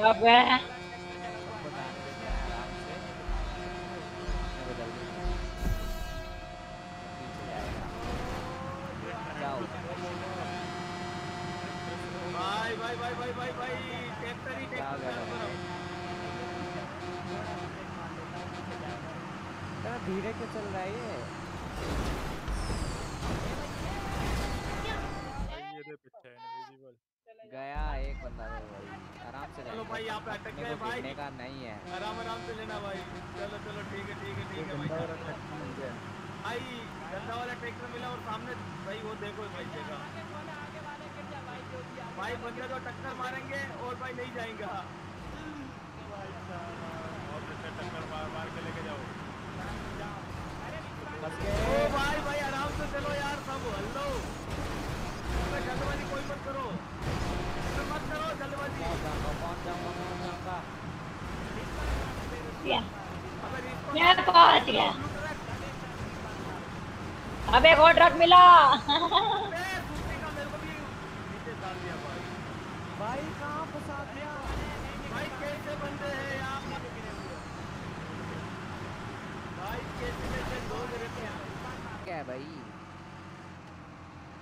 अबे भाई भाई भाई भाई भाई भाई ट्रैक्टर ही ट्रैक्टर धीरे क्यों चल रहा है ये ये दे पीछे इनविजिबल गया एक बंदा तो भाई आराम से चलो भाई यहाँ पे अटक गए भाई। का नहीं है। आराम आराम से लेना भाई। चलो चलो ठीक है ठीक है ठीक है भाई। गंदा वाला ट्रैक्टर मिला और सामने भाई वो देखो भाई जगह भाई बंदे तो टक्कर मारेंगे और भाई नहीं जाएँगे। टक्कर मार मार के लेके जाओ ओ भाई भाई आराम से चलो यार सब हेलो अबे जल्दबाजी कोई मत करो। जल्दबाजी पहुँच जाऊँगा पहुँच मैं गया। अबे एक और ट्रक मिला। अबे दूसरे का मेरे को भी नीचे डाल दिया भाई भाई कहाँ फंसा दिया? भाई कैसे बंदे हैं यार भाई कैसे कैसे लोग क्या है भाई?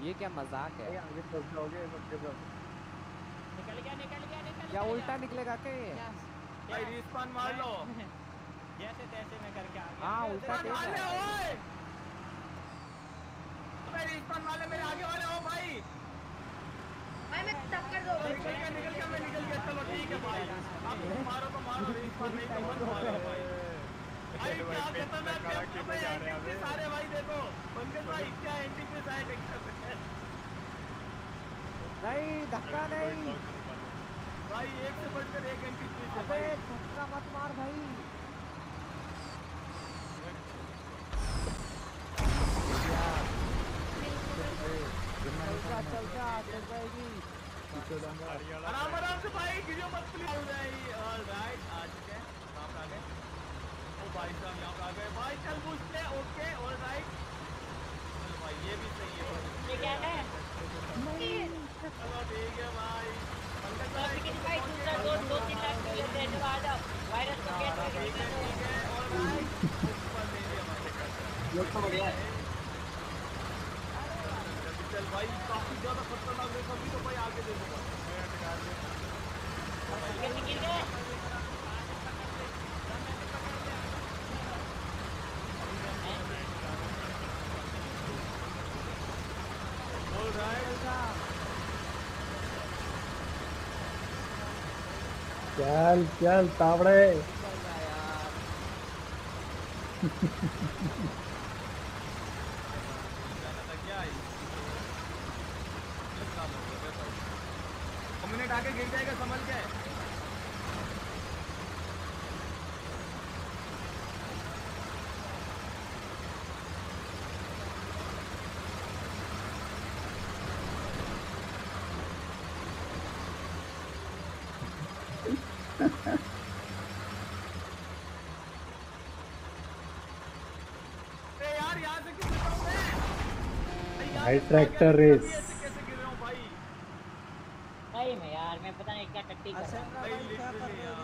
ये क्या मज़ाक है? निकल गया निकल गया निकल क्या उल्टा निकलेगा के ये? भाई रिस्पॉन मार लो। जैसे तैसे मैं करके आ गया। हाँ उल्टा रिस्पॉन मार ले ओए! अबे रिस्पॉन वाले मेरे आगे वाले हो भाई। भाई मैं टक्कर दो निकल गया निकल गया मैं निकल गया। चलो ठीक है भाई। आप मारो तो मारो रिस्पॉन नहीं तो मत मारो भाई। भाई क्या खतरनाक है भाई एंटी पे सारे भाई देखो। पंकज भाई क्या एंटी पे नहीं धक्का नहीं। भाई एक से बढ़कर एक एंट्री पे अबे धक्का मत मार भाई। चलता चल जाएगी आराम आराम से भाई वीडियो मत प्लीज़ हो जाएगी ऑलराइट आ चुके हैं कहाँ पे आ गए ओ भाई साहब यहाँ पे आ गए भाई चल पूछते ओके ऑलराइट चलो भाई ये भी सही है भाई। ये क्या है चलो ठीक है भाई पंकज भाई लेकिन भाई दूसरा दो दो तीन लाख की लेते हैं जब आ जाओ वायरस को गेट में ठीक है ठीक है ऑलराइट ऊपर ले लिया चल भाई काफ़ी ज़्यादा खतरनाक है तो भाई आगे गए ऑलराइट चल चल तावड़े जाना था क्या है गलत काम हो गया भाई मिनट आगे गिर जाएगा संभल के अरे यार यहाँ से क्यों गिर रहा हूँ मैं अरे यहाँ भाई ट्रैक्टर रेस। ऐसे कैसे गिर रहा हूँ भाई सही में यार मैं पता नहीं क्या टट्टी कर रहा हूँ। यार।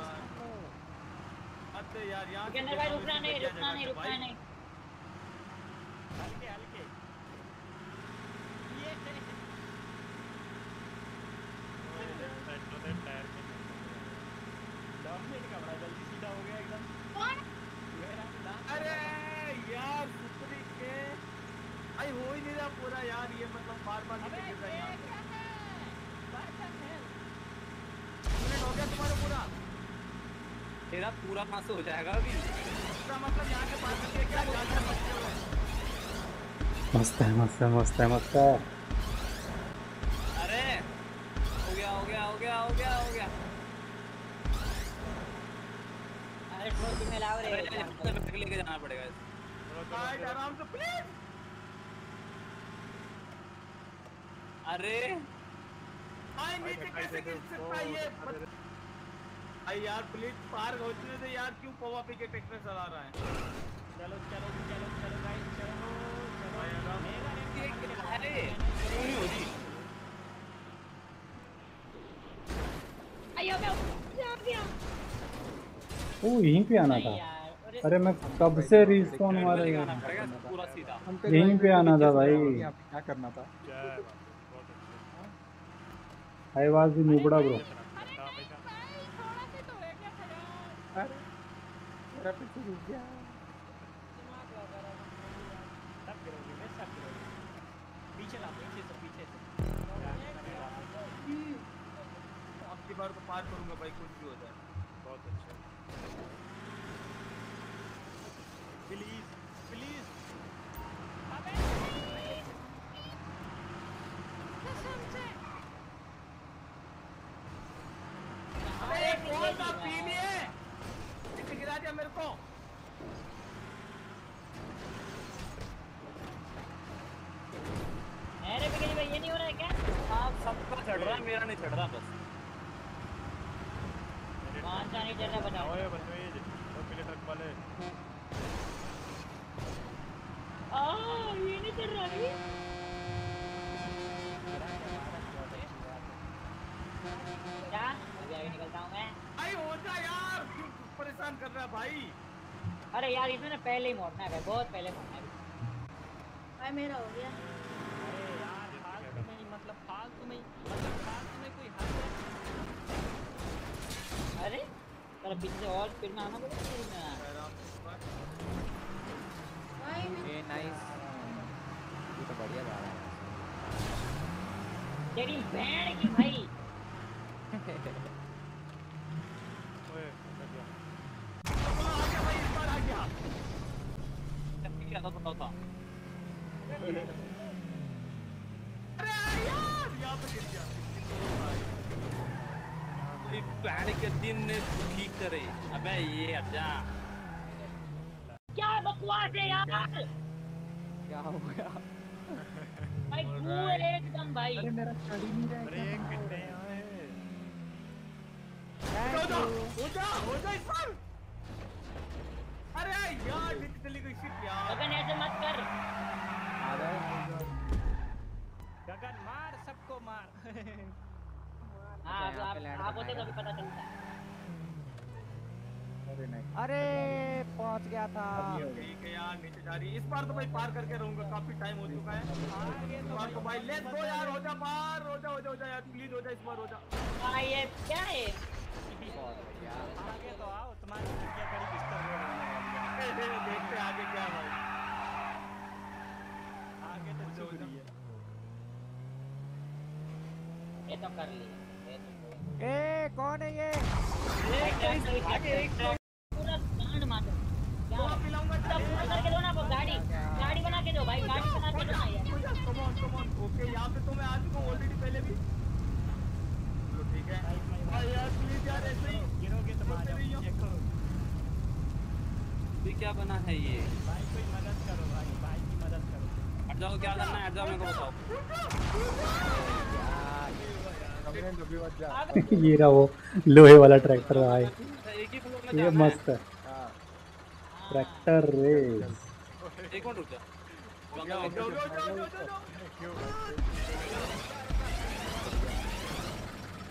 अरे यार यहाँ से सिकंदर भाई रुकना नहीं रुकना नहीं रुकना नहीं। हल्के हल्के ये पेट्रोल दे टायर में डॉमिनेट का बड़ा जल्दी सीधा हो गया एकदम कौन अरे यार सुपरी के भाई हो ही नहीं रहा पूरा यार ये मतलब बार बार अबे नीचे गिर रहा है ये यहाँ पे। क्या है बर्तन है मिनट हो गया तुम्हारा पूरा तेरा पूरा पास हो जाएगा अभी। मतलब यहाँ के पास क्या जा जा सकते हो मस्त है मस्त है मस्त है मस्त है। अरे हो गया हो गया हो गया हो गया हो गया। अरे में लाओ रे लेके जाना पड़ेगा। आराम से प्लीज़ अरे। भाई नीचे कैसे गिर सकता है ये भाई यार प्लीज़ पार पहुँचने से यार क्यों पवा पी के ट्रैक्टर चला रहा है? चलो चलो चलो चलो गाइस चलो भाई आराम मेरा ये क्या है। क्यों नहीं हो रही मैं ओ यहीं पे आना था। अरे अरे मैं कब से रिस्पॉन मार रही आना पूरा सीधा। यहीं पे आना था भाई। क्या करना था? आई वाज द नुबड़ा ब्रो मेरा पीछे रुक गया सब गिरोगे मैं सब गिरोगे पीछे ला पीछे से पीछे से अब की बार तो पार करूँगा भाई कुछ भी हो जाए बहुत अच्छा प्लीज़ प्लीज़ अरे कौन सा पी लिए किसे को अरे बिगड़ी भाई ये नहीं हो रहा है क्या? हाँ सबका चढ़ रहा है मेरा नहीं चढ़ रहा बस। कौन सा नहीं चल रहा बताओ। ओए बदतमीज वो पीले ट्रक वाले। आ ये नहीं चल रहा है क्या अभी आगे निकलता हूँ मैं। भाई हो जा यार। परेशान कर रहा है भाई। अरे यार इसमें ना पहले ही मोड़ना है बहुत पहले मोड़ना है। भाई मेरा हो गया। अरे यार फालतू में ही मतलब फालतू में मतलब फालतू में कोई हद है? अरे तेरा पीछे और फिर में आना पड़ेगा। भाई ये नाइस ये तो बढ़िया जा रहा है। तेरी बहन की भाई ओए कर दिया चलो, आ गया भाई इस बार आ गया क्या था थोड़ा था अरे यार यहाँ पे गिर गया कोई बैंड के दिन ने दुखी करे अबे ये अच्छा क्या बकवास है यार क्या हो गया? भाई तू एकदम भाई। अरे मेरा चढ़ ही नहीं रहा अरे कितने आए हो जा हो। जा हो जा इस बार अरे यार नीचे चली गई शिट यार गगन ऐसे मत कर आ गए गगन मार सबको मार हाँ यहाँ आप पे land आप होते बनाएगा। तो अभी पता चलता अरे नहीं। अरे पहुँच गया था। ठीक है यार नीचे जा रही इस बार तो भाई पार करके रहूँगा काफ़ी टाइम हो चुका है। इस बार तो भाई लेट्स गो यार हो जा पार हो जा हो जा हो जा यार प्लीज़ हो जा इस बार हो जा हाँ ये क्या है? आगे तो आओ तुम्हारी खिड़कियाँ बड़ी बिस्तर हो रही ए, देखते आगे क्या है भाई आगे तो चल रही है। ये तो कर लिया। ए कौन है ये? पूरा गांड मार दो क्या? पिलाऊँगा सब पूरा करके दो ना वो गाड़ी। गाड़ी बना के दो भाई गाड़ी बना के दो ना यार। Come on come on okay यहाँ पे तो मैं आ चुका हूँ ऑलरेडी पहले भी। चलो ठीक है। भाई यार प्लीज़ यार ऐसे ही। गिरोगे तो आ होते जाओ रहिए। देखो ये क्या बना है ये? भाई कोई मदद करो भाई भाई की मदद करो। हट जाओ क्या करना है? हट जाओ मेरे को बताओ। ये रहा वो लोहे वाला ट्रैक्टर रहा है ये मस्त है। Tractor race.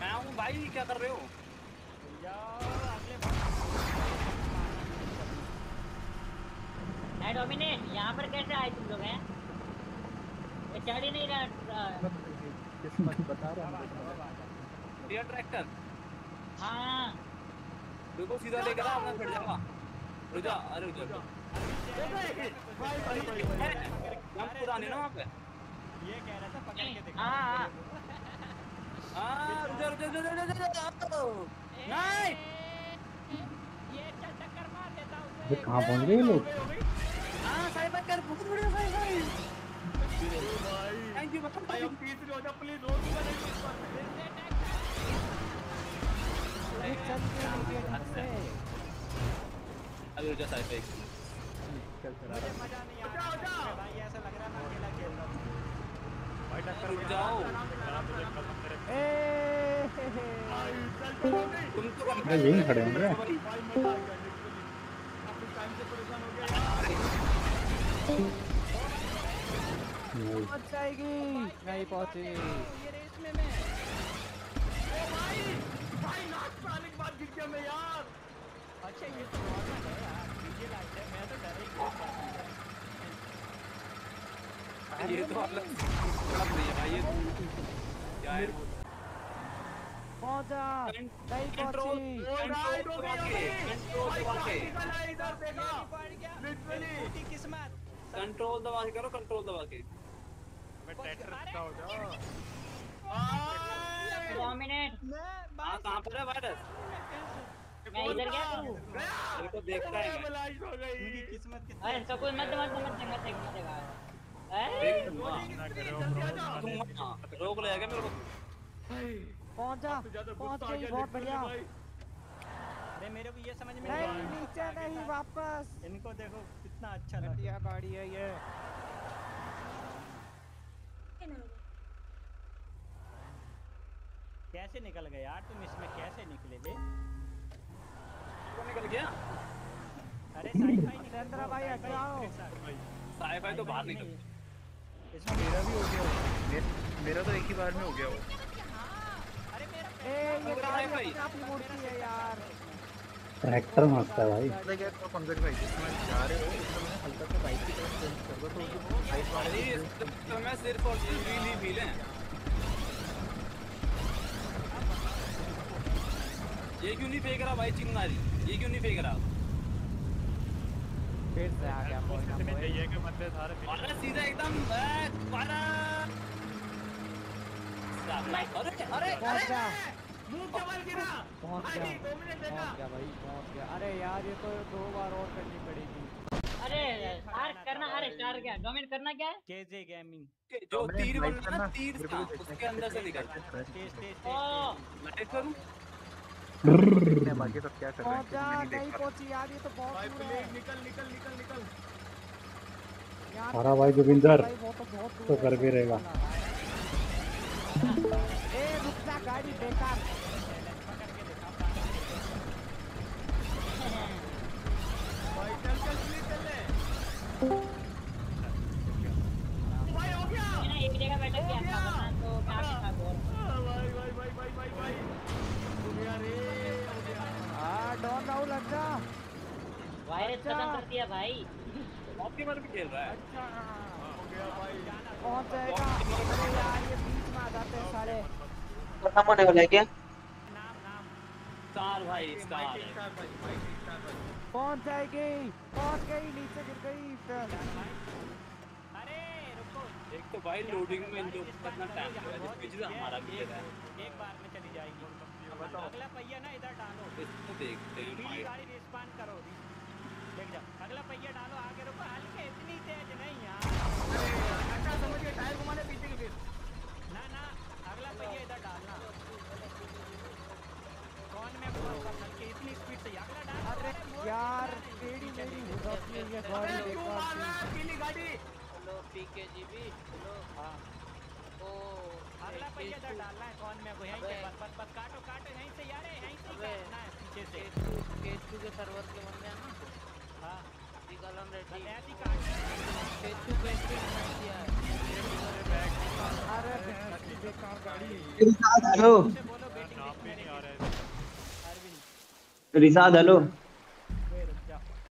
मैं भाई क्या कर रहे हो डोमिनेट यहाँ पर कैसे आए तुम लोग, हैं? चढ़ ही नहीं रहा किस्मत बता रहा हूँ। ये ट्रैक्टर हाँ। देखो सीधा लेकर आ अपना फिर जाएगा रुक जा अरे रुक जा भाई भाई भाई भाई हम पुराने ना वहाँ पे? ये कह रहा था पकड़ के देखो। हाँ हाँ। हाँ रुक जा रुक जा रुक जा, रुक जा रुक जा नहीं! ये कहाँ पहुँच गए लोग? हाँ साइबर कर बहुत बढ़िया साइबर थैंक यू भाई अब हो जा प्लीज़ हो चुका नहीं तो इस बार अभी रुक जा साइबर मुझे मज़ा नहीं आ रहा भाई ऐसा लग रहा है मैं अकेला खेल रहा हूँ भाई टक्कर में जाओ चल हो गई तुम तो अरे यहीं खड़े होंगे। भाई मज़ा आ गया टाइम से परेशान हो गया यार पहुँच जाएगी नहीं पहुँची भाई भाई नाच पे के बाद गिर गया मैं यार अच्छा ये तो नॉर्मल है यार डीजे लाइट है मैं तो डर ही गया ये तो अलग बड़ा बढ़िया भाई ये है पहुँच नहीं कंट्रोल राइट हो हो कंट्रोल दबा के इधर देखा गया टूटी किस्मत कंट्रोल दबा के करो कंट्रोल दबा के मैं ट्रैक्टर का हो जाओ डोमिनेट मैं हाँ पर है वायरस? मैं इधर क्या करूँ? तेरे को देखता है मैं। हो गई। मेरी किस्मत कितनी अरे सब कुछ मत मत मत मत मत मत अरे। देख लूँगा ना करो ब्रो दूँगा हाँ, रोक ले आएगा मेरे को। पहुँच जा पहुँच गई बहुत बढ़िया। अरे मेरे को ये समझ में नहीं नहीं नीचे नहीं वापस। इनको देखो कितना अच्छा लग। गाड़ी है ये। कैसे निकल गए यार तुम इसमें कैसे निकले बे कौन निकल गया? अरे साईफाई निकल भाई हट जाओ साई फाई तो बाहर निकल। इसमें मेरा भी हो गया मेरा तो एक ही बार में हो गया वो। अरे मेरा ए ये। अपनी मुड़ती है यार। ट्रैक्टर मस्त है भाई। क्या तो पंकज भाई जिसमें जा रहे हो उसमें हल्का सा बाइक की तरफ़ चेंज कर दो तो वो वाले तो सिर्फ़ और व्हील ही व्हील है ये क्यों नहीं फेंक रहा भाई चिंगारी ये क्यों नहीं फेंक रहा फिर से आ गया कि बंदे सारे अरे सीधा एकदम पारा अरे अरे मुँह के बल गिरा। पहुँच गया दो मिनट देखा पहुँच गया भाई पहुँच गया अरे यार ये तो दो बार और करनी पड़ेगी। अरे यार करना अरे स्टार क्या डोमिनेट करना क्या है? KJ gaming. जो तीर लाइट बन ना तीर उसके अंदर से निकल। टेस्ट टेस्ट ओ लाइट करूँ? हैं बाकी सब क्या कर रहे हैं? पहुँच जा क्योंकि मैं नहीं नहीं देख। पहुँची यार ये तो बहुत भाई दूर निकल निकल निकल निकल। हमारा भाई जोगिंदर तो बहुत दूर तो कर भी रहेगा। ए रुक जा गाड़ी बेकार। वायरस खत्म कर दिया भाई। ऑप्टिमल भी खेल रहा है। अच्छा हो। गया भाई। पहुँच जाएगा। अरे यार ये बीच में आ जाते हैं सारे। खत्म होने वाला है क्या? नाम नाम। स्टार भाई स्टार। भाई स्टार भाई पहुँच जाएगी पहुँच गई नीचे गिर गई। अरे रुको। एक तो भाई लोडिंग में को कितना टाइम लगा जिस बीच में हमारा भी लगा है एक बार में चली जाएगी। अगला पहिया ना इधर डालो। इसको देखते हैं भाई। गाड़ी रिस्पान करो देख जा। अगला पहिया डालो आगे रुको। हल्के इतनी तेज नहीं यार। अरे अच्छा समझिए टायर घुमाने पीछे के फिर ना ना अगला पहिया इधर डालना। कौन में बोल हल्के इतनी स्पीड से। अगला डाल। अरे यार टेढ़ी मेरी हो जाती है। ये गाड़ी अरे क्यों मार रहा है? पीली गाड़ी। Hello PKGB hello. हाँ। ओ अगला पहिया इधर डालना है कौन में को? यहीं से बस बस बस। काटो काटो यहीं से यार यहीं से ही काटना है पीछे से। केचू के सर्वर के बंदे हैं ना? हाँ। दिया। अरे बेकार गाड़ी रिसाद हेलो